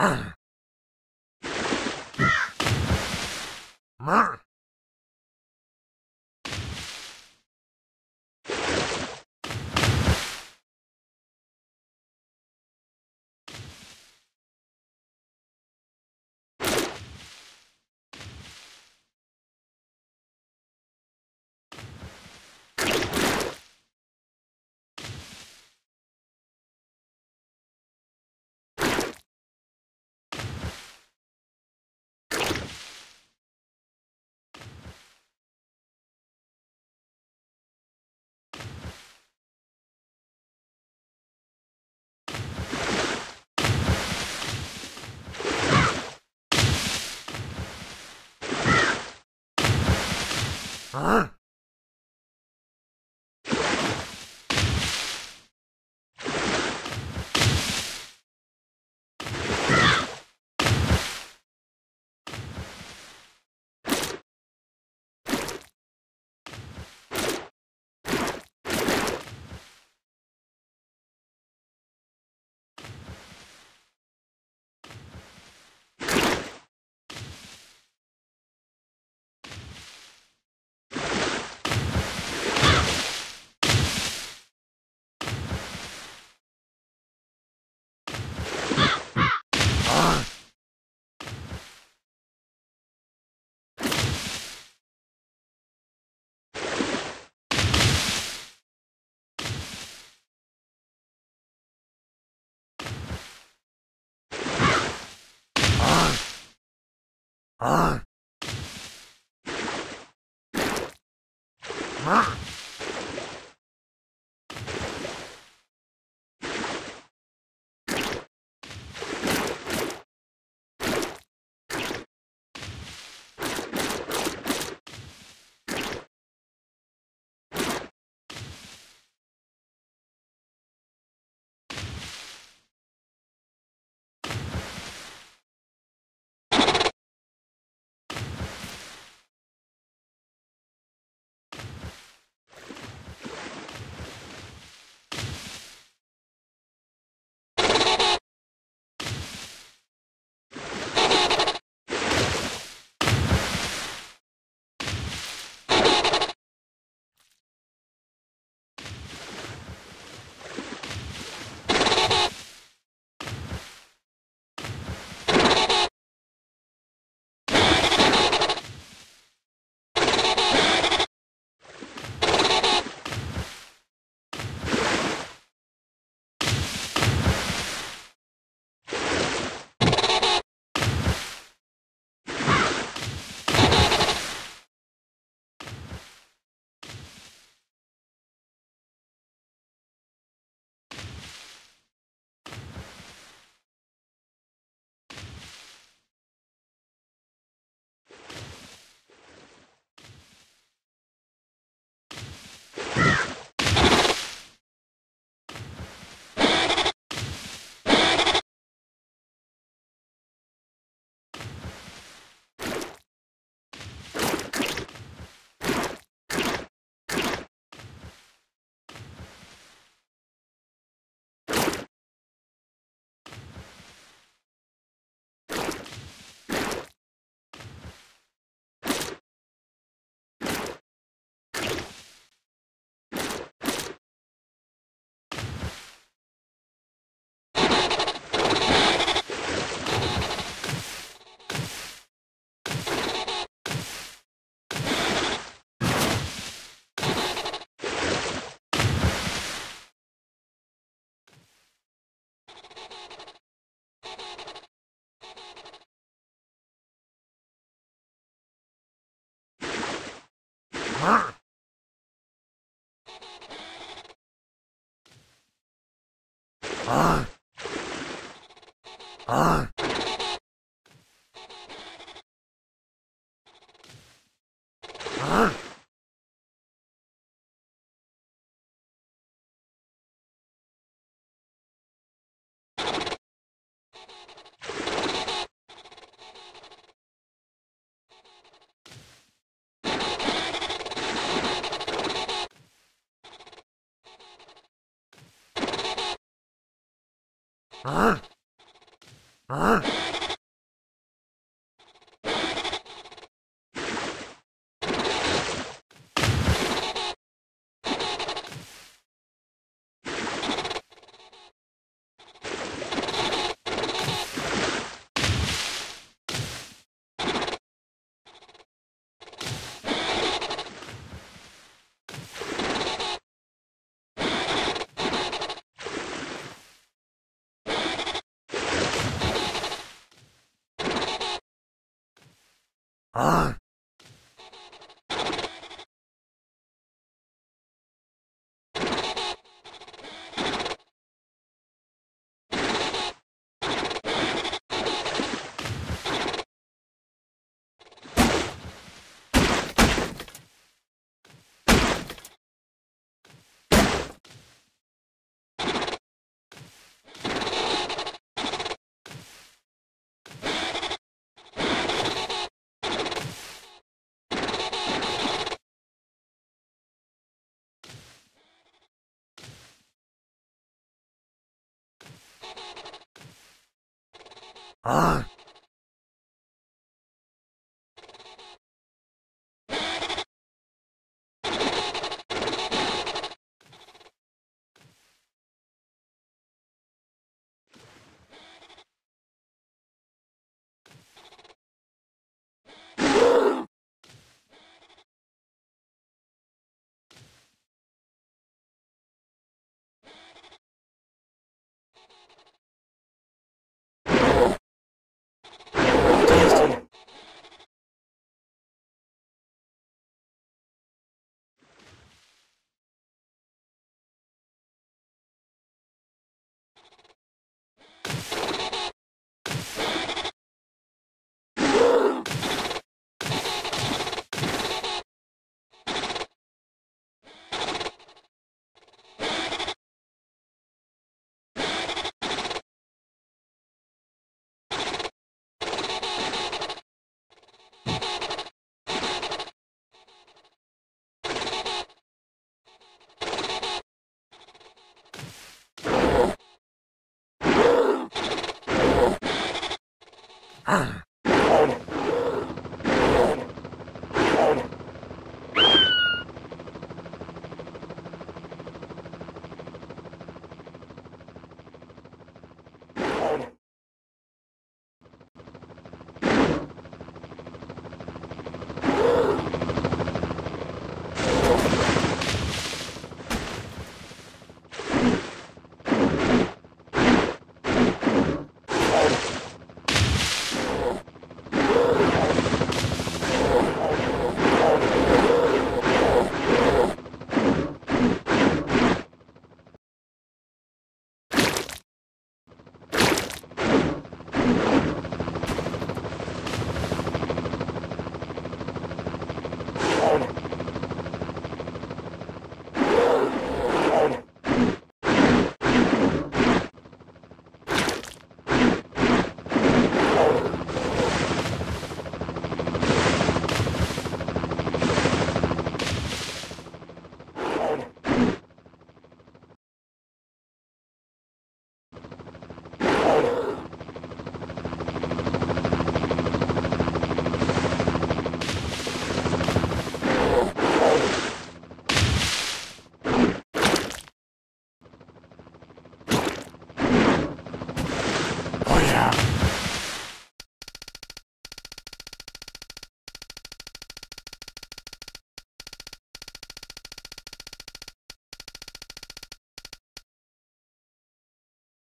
А. Мар! Huh? あままあ。あ Ah! Ah! Ah! Ah!